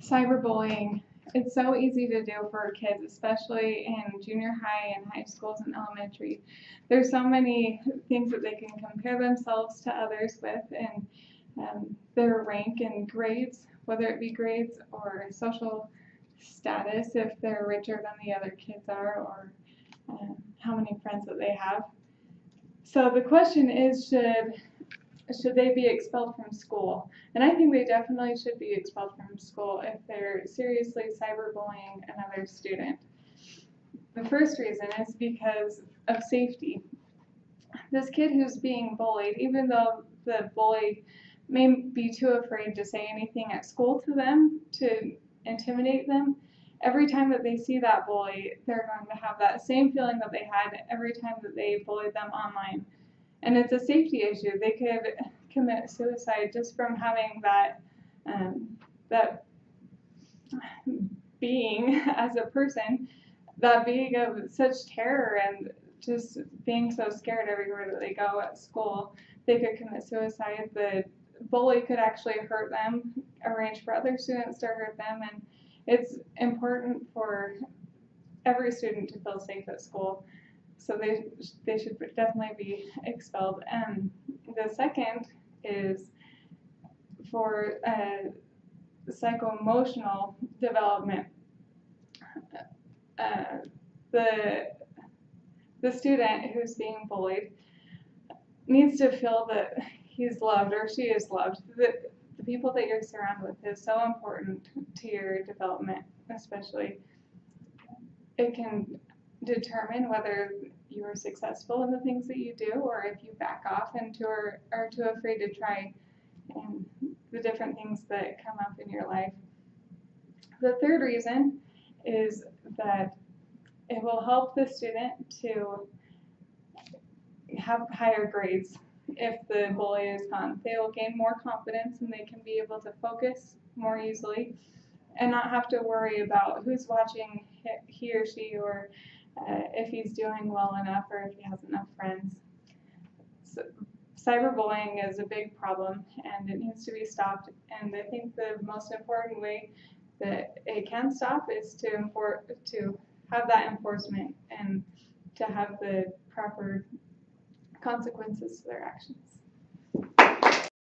cyberbullying. It's so easy to do for kids, especially in junior high and high schools and elementary. There's so many things that they can compare themselves to others with and um, their rank and grades, whether it be grades or social status, if they're richer than the other kids are, or um, how many friends that they have. So the question is, should should they be expelled from school? And I think they definitely should be expelled from school if they're seriously cyberbullying another student. The first reason is because of safety. This kid who's being bullied, even though the bully may be too afraid to say anything at school to them to intimidate them, every time that they see that bully, they're going to have that same feeling that they had every time that they bullied them online and it's a safety issue. They could commit suicide just from having that um, that being as a person, that being of such terror and just being so scared everywhere that they go at school, they could commit suicide. The bully could actually hurt them, arrange for other students to hurt them, and it's important for every student to feel safe at school so they they should definitely be expelled. And the second is for uh, psycho emotional development. Uh, the the student who's being bullied needs to feel that he's loved or she is loved. The, the people that you're surrounded with is so important to your development, especially. It can determine whether you are successful in the things that you do or if you back off and to, are, are too afraid to try and the different things that come up in your life. The third reason is that it will help the student to have higher grades if the bully is gone. They will gain more confidence and they can be able to focus more easily and not have to worry about who's watching he or she or uh, if he's doing well enough or if he has enough friends. So, cyberbullying is a big problem and it needs to be stopped. And I think the most important way that it can stop is to to have that enforcement and to have the proper consequences to their actions.